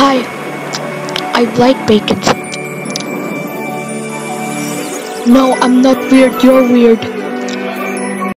Hi. I like bacon. No, I'm not weird. You're weird.